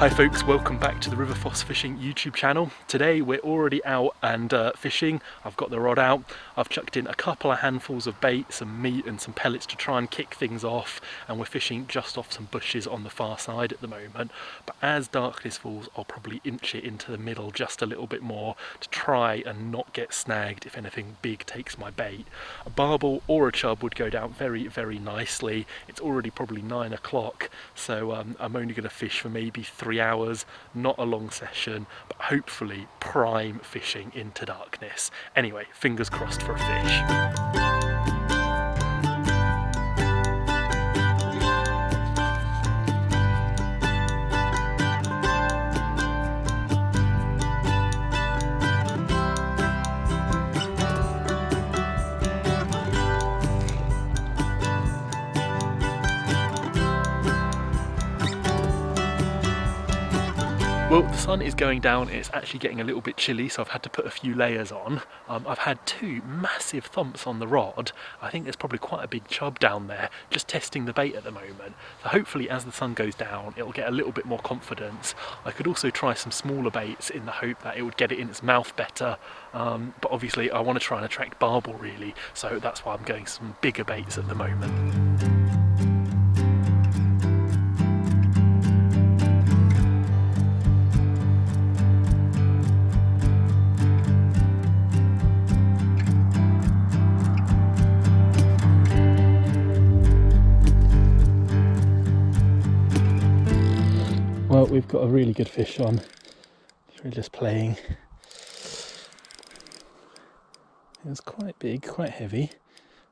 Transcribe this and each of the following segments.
Hi folks, welcome back to the River Foss Fishing YouTube channel. Today we're already out and uh, fishing. I've got the rod out. I've chucked in a couple of handfuls of bait, some meat and some pellets to try and kick things off and we're fishing just off some bushes on the far side at the moment. But as darkness falls I'll probably inch it into the middle just a little bit more to try and not get snagged if anything big takes my bait. A barbel or a chub would go down very very nicely. It's already probably nine o'clock so um, I'm only going to fish for maybe three three hours, not a long session, but hopefully prime fishing into darkness. Anyway, fingers crossed for a fish. Well, the sun is going down, it's actually getting a little bit chilly, so I've had to put a few layers on. Um, I've had two massive thumps on the rod. I think there's probably quite a big chub down there, just testing the bait at the moment. So hopefully as the sun goes down, it'll get a little bit more confidence. I could also try some smaller baits in the hope that it would get it in its mouth better. Um, but obviously I want to try and attract barbel really, so that's why I'm going some bigger baits at the moment. Well, we've got a really good fish on. We're just playing. It's quite big, quite heavy.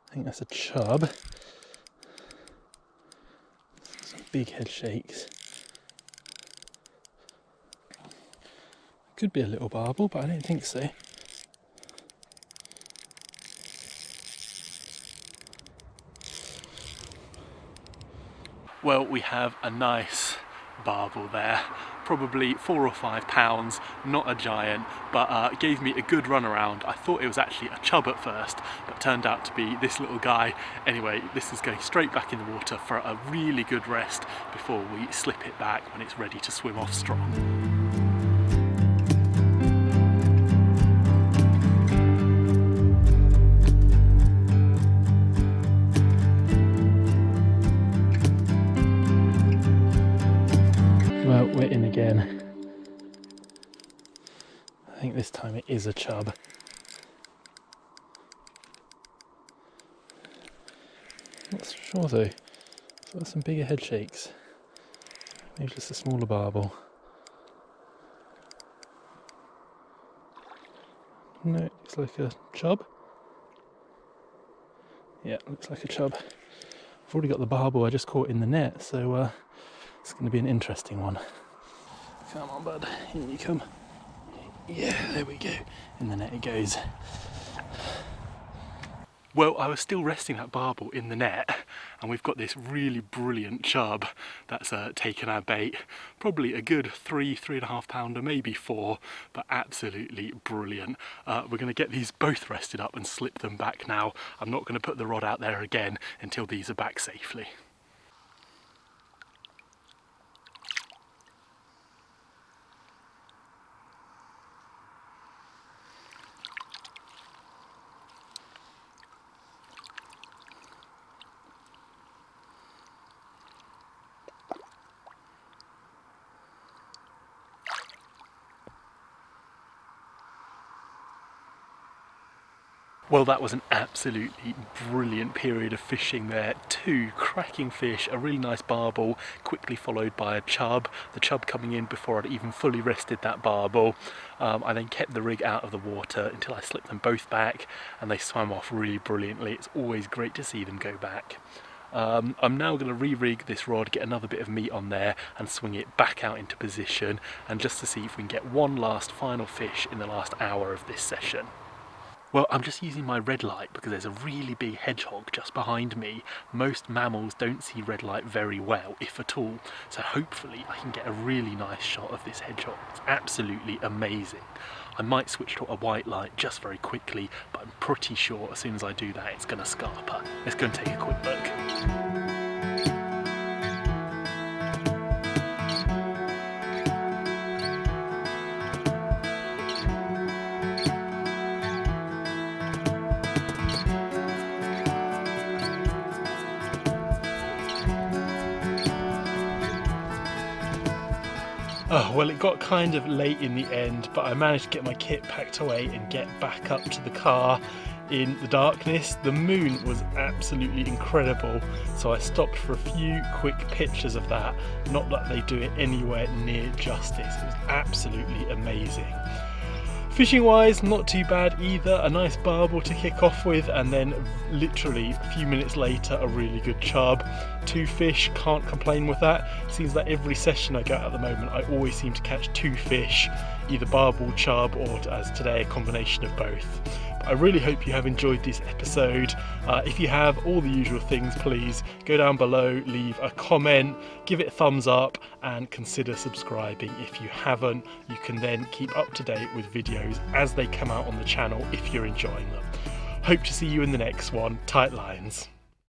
I think that's a chub. Some big head shakes. Could be a little barbel, but I don't think so. Well, we have a nice barbel there. Probably four or five pounds not a giant but uh, gave me a good run around I thought it was actually a chub at first but turned out to be this little guy. Anyway this is going straight back in the water for a really good rest before we slip it back when it's ready to swim off strong again. I think this time it is a chub. Not sure though. Got some bigger head shakes. Maybe just a smaller barbel. No, it's like a chub. Yeah, looks like a chub. I've already got the barbel I just caught in the net, so uh, it's going to be an interesting one. Come on, bud. In you come. Yeah, there we go. In the net it goes. Well, I was still resting that barbel in the net and we've got this really brilliant chub that's uh, taken our bait. Probably a good three, three and a half pounder, maybe four, but absolutely brilliant. Uh, we're going to get these both rested up and slip them back now. I'm not going to put the rod out there again until these are back safely. Well, that was an absolutely brilliant period of fishing there. Two cracking fish, a really nice barbel, quickly followed by a chub. The chub coming in before I'd even fully rested that barbel. Um, I then kept the rig out of the water until I slipped them both back and they swam off really brilliantly. It's always great to see them go back. Um, I'm now going to re-rig this rod, get another bit of meat on there and swing it back out into position and just to see if we can get one last final fish in the last hour of this session. Well, I'm just using my red light because there's a really big hedgehog just behind me. Most mammals don't see red light very well, if at all. So hopefully I can get a really nice shot of this hedgehog. It's absolutely amazing. I might switch to a white light just very quickly, but I'm pretty sure as soon as I do that, it's gonna scarper. Let's go and take a quick look. Oh, well, it got kind of late in the end, but I managed to get my kit packed away and get back up to the car in the darkness. The moon was absolutely incredible, so I stopped for a few quick pictures of that. Not that they do it anywhere near justice, it was absolutely amazing. Fishing wise, not too bad either. A nice barbel to kick off with, and then literally a few minutes later, a really good chub. Two fish, can't complain with that. Seems like every session I go at the moment, I always seem to catch two fish, either barbel, chub, or as today, a combination of both. I really hope you have enjoyed this episode. Uh, if you have, all the usual things, please go down below, leave a comment, give it a thumbs up, and consider subscribing if you haven't. You can then keep up to date with videos as they come out on the channel if you're enjoying them. Hope to see you in the next one. Tight lines.